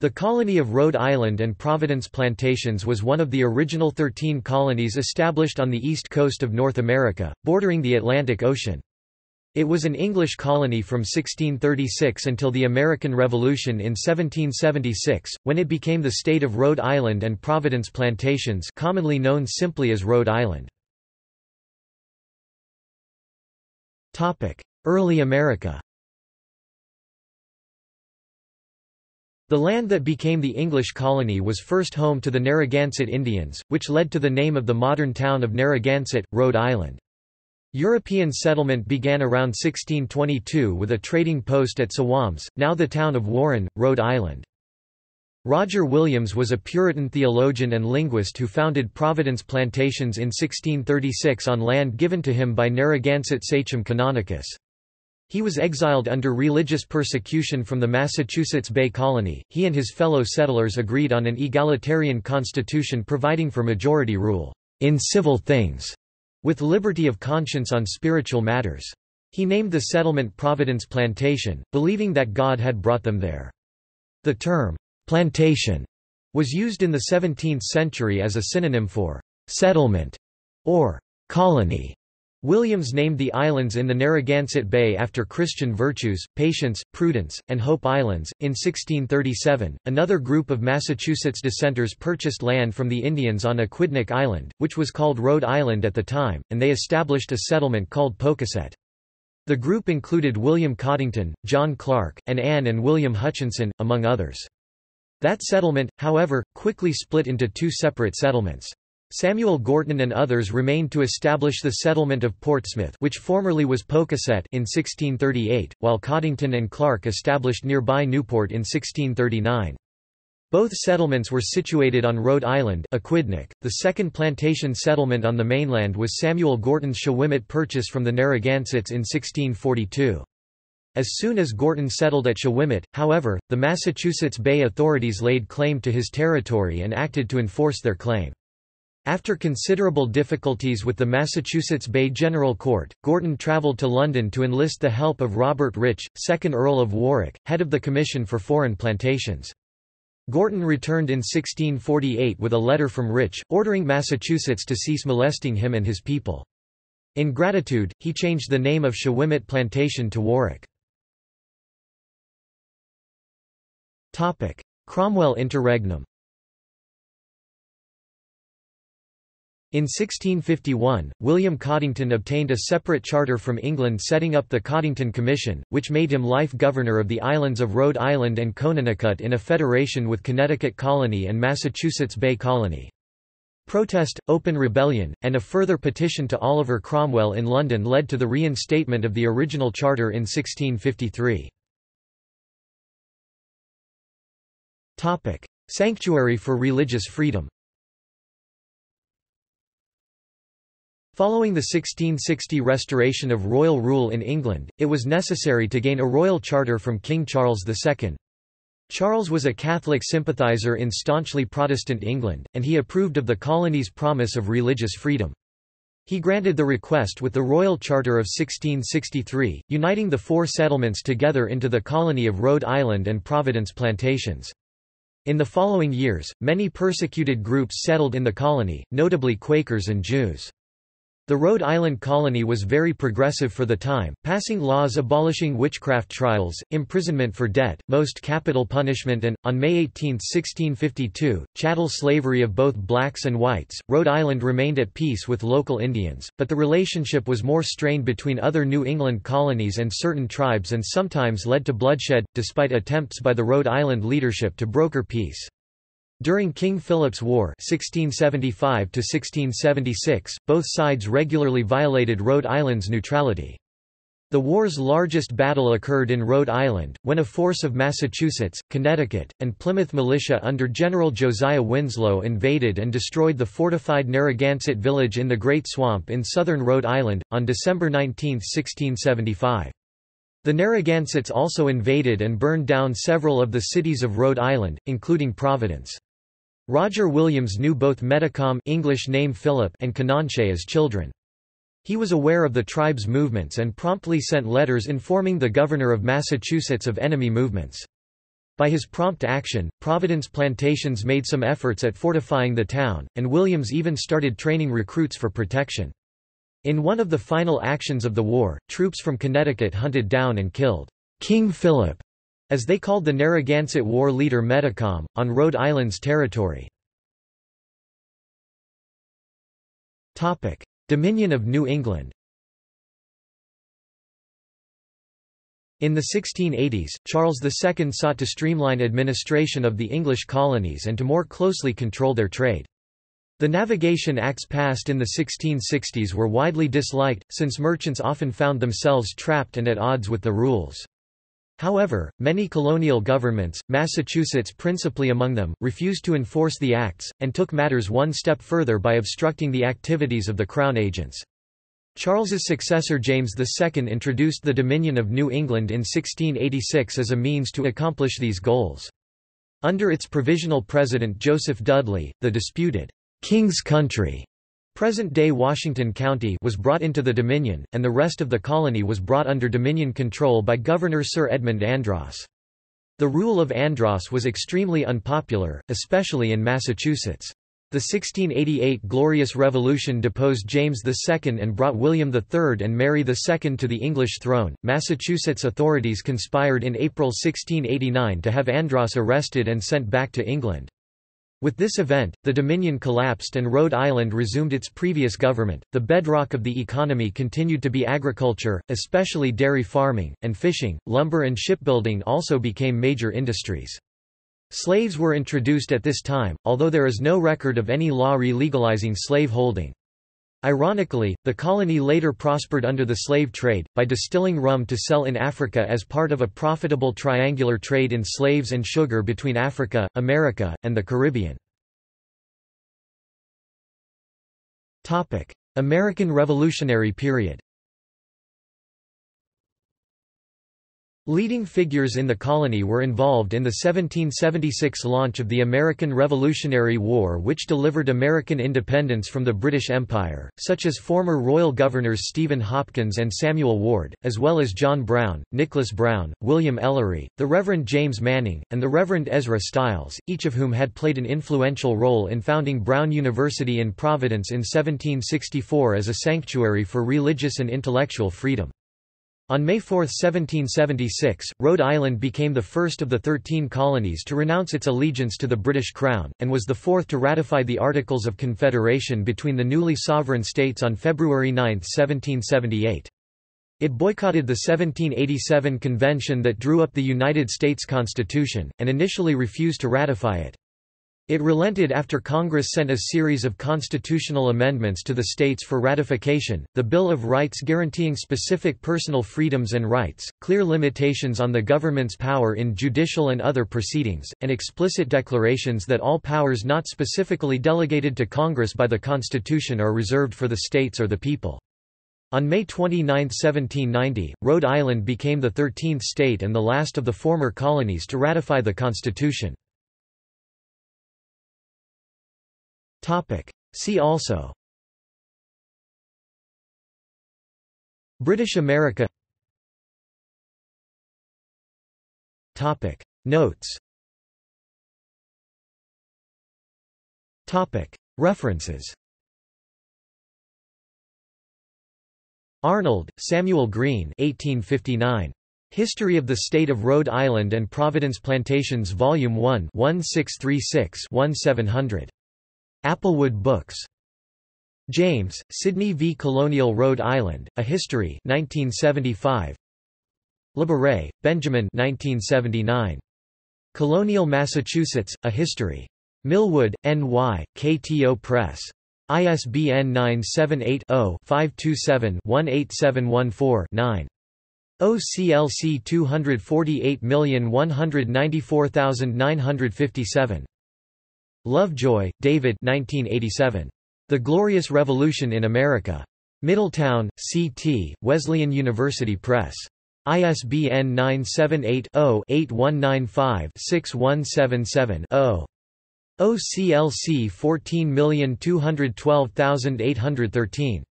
The colony of Rhode Island and Providence Plantations was one of the original 13 colonies established on the east coast of North America, bordering the Atlantic Ocean. It was an English colony from 1636 until the American Revolution in 1776, when it became the state of Rhode Island and Providence Plantations commonly known simply as Rhode Island. Early America The land that became the English colony was first home to the Narragansett Indians, which led to the name of the modern town of Narragansett, Rhode Island. European settlement began around 1622 with a trading post at Sowams, now the town of Warren, Rhode Island. Roger Williams was a Puritan theologian and linguist who founded Providence Plantations in 1636 on land given to him by Narragansett sachem Canonicus. He was exiled under religious persecution from the Massachusetts Bay Colony. He and his fellow settlers agreed on an egalitarian constitution providing for majority rule in civil things, with liberty of conscience on spiritual matters. He named the settlement Providence Plantation, believing that God had brought them there. The term plantation was used in the 17th century as a synonym for settlement or colony. Williams named the islands in the Narragansett Bay after Christian virtues, patience, prudence, and Hope Islands. In 1637, another group of Massachusetts dissenters purchased land from the Indians on Aquidneck Island, which was called Rhode Island at the time, and they established a settlement called Pocasset. The group included William Coddington, John Clarke, and Anne and William Hutchinson, among others. That settlement, however, quickly split into two separate settlements. Samuel Gorton and others remained to establish the settlement of Portsmouth which formerly was Pocasset in 1638, while Coddington and Clarke established nearby Newport in 1639. Both settlements were situated on Rhode Island Aquidneck. .The second plantation settlement on the mainland was Samuel Gorton's Shawomet purchase from the Narragansetts in 1642. As soon as Gorton settled at Shawomet, however, the Massachusetts Bay authorities laid claim to his territory and acted to enforce their claim. After considerable difficulties with the Massachusetts Bay General Court, Gorton travelled to London to enlist the help of Robert Rich, 2nd Earl of Warwick, head of the Commission for Foreign Plantations. Gorton returned in 1648 with a letter from Rich, ordering Massachusetts to cease molesting him and his people. In gratitude, he changed the name of Shawomet Plantation to Warwick. Cromwell interregnum In 1651, William Coddington obtained a separate charter from England setting up the Coddington Commission, which made him life governor of the islands of Rhode Island and Conanicut in a federation with Connecticut Colony and Massachusetts Bay Colony. Protest, open rebellion, and a further petition to Oliver Cromwell in London led to the reinstatement of the original charter in 1653. Sanctuary for religious freedom Following the 1660 restoration of royal rule in England, it was necessary to gain a royal charter from King Charles II. Charles was a Catholic sympathiser in staunchly Protestant England, and he approved of the colony's promise of religious freedom. He granted the request with the Royal Charter of 1663, uniting the four settlements together into the colony of Rhode Island and Providence Plantations. In the following years, many persecuted groups settled in the colony, notably Quakers and Jews. The Rhode Island colony was very progressive for the time, passing laws abolishing witchcraft trials, imprisonment for debt, most capital punishment and, on May 18, 1652, chattel slavery of both blacks and whites. Rhode Island remained at peace with local Indians, but the relationship was more strained between other New England colonies and certain tribes and sometimes led to bloodshed, despite attempts by the Rhode Island leadership to broker peace. During King Philip's War 1675 both sides regularly violated Rhode Island's neutrality. The war's largest battle occurred in Rhode Island, when a force of Massachusetts, Connecticut, and Plymouth militia under General Josiah Winslow invaded and destroyed the fortified Narragansett village in the Great Swamp in southern Rhode Island, on December 19, 1675. The Narragansetts also invaded and burned down several of the cities of Rhode Island, including Providence. Roger Williams knew both Metacom English name Philip and Canonchet as children. He was aware of the tribe's movements and promptly sent letters informing the governor of Massachusetts of enemy movements. By his prompt action, Providence Plantations made some efforts at fortifying the town, and Williams even started training recruits for protection. In one of the final actions of the war, troops from Connecticut hunted down and killed King Philip, as they called the Narragansett war leader Metacom, on Rhode Island's territory. Dominion of New England In the 1680s, Charles II sought to streamline administration of the English colonies and to more closely control their trade. The Navigation Acts passed in the 1660s were widely disliked, since merchants often found themselves trapped and at odds with the rules. However, many colonial governments, Massachusetts principally among them, refused to enforce the acts, and took matters one step further by obstructing the activities of the Crown agents. Charles's successor James II introduced the Dominion of New England in 1686 as a means to accomplish these goals. Under its provisional president Joseph Dudley, the disputed King's Country present-day Washington County was brought into the Dominion, and the rest of the colony was brought under Dominion control by Governor Sir Edmund Andros. The rule of Andros was extremely unpopular, especially in Massachusetts. The 1688 Glorious Revolution deposed James II and brought William III and Mary II to the English throne. Massachusetts authorities conspired in April 1689 to have Andros arrested and sent back to England. With this event, the Dominion collapsed and Rhode Island resumed its previous government. The bedrock of the economy continued to be agriculture, especially dairy farming, and fishing. Lumber and shipbuilding also became major industries. Slaves were introduced at this time, although there is no record of any law re-legalizing slave holding. Ironically, the colony later prospered under the slave trade, by distilling rum to sell in Africa as part of a profitable triangular trade in slaves and sugar between Africa, America, and the Caribbean. American Revolutionary period Leading figures in the colony were involved in the 1776 launch of the American Revolutionary War which delivered American independence from the British Empire, such as former royal governors Stephen Hopkins and Samuel Ward, as well as John Brown, Nicholas Brown, William Ellery, the Reverend James Manning, and the Reverend Ezra Stiles, each of whom had played an influential role in founding Brown University in Providence in 1764 as a sanctuary for religious and intellectual freedom. On May 4, 1776, Rhode Island became the first of the Thirteen Colonies to renounce its allegiance to the British Crown, and was the fourth to ratify the Articles of Confederation between the newly sovereign states on February 9, 1778. It boycotted the 1787 convention that drew up the United States Constitution, and initially refused to ratify it. It relented after Congress sent a series of constitutional amendments to the states for ratification, the Bill of Rights guaranteeing specific personal freedoms and rights, clear limitations on the government's power in judicial and other proceedings, and explicit declarations that all powers not specifically delegated to Congress by the Constitution are reserved for the states or the people. On May 29, 1790, Rhode Island became the 13th state and the last of the former colonies to ratify the Constitution. See also. British America. Topic. Notes. Topic. References. Arnold, Samuel Greene 1859. History of the State of Rhode Island and Providence Plantations Volume 1 1636-1700. Applewood Books. James, Sydney v. Colonial Rhode Island, A History 1975. Labaree, Benjamin 1979. Colonial Massachusetts, A History. Millwood, N.Y., KTO Press. ISBN 978-0-527-18714-9. OCLC 248194957. Lovejoy, David 1987. The Glorious Revolution in America. Middletown, C.T., Wesleyan University Press. ISBN 978-0-8195-6177-0. OCLC 14212813.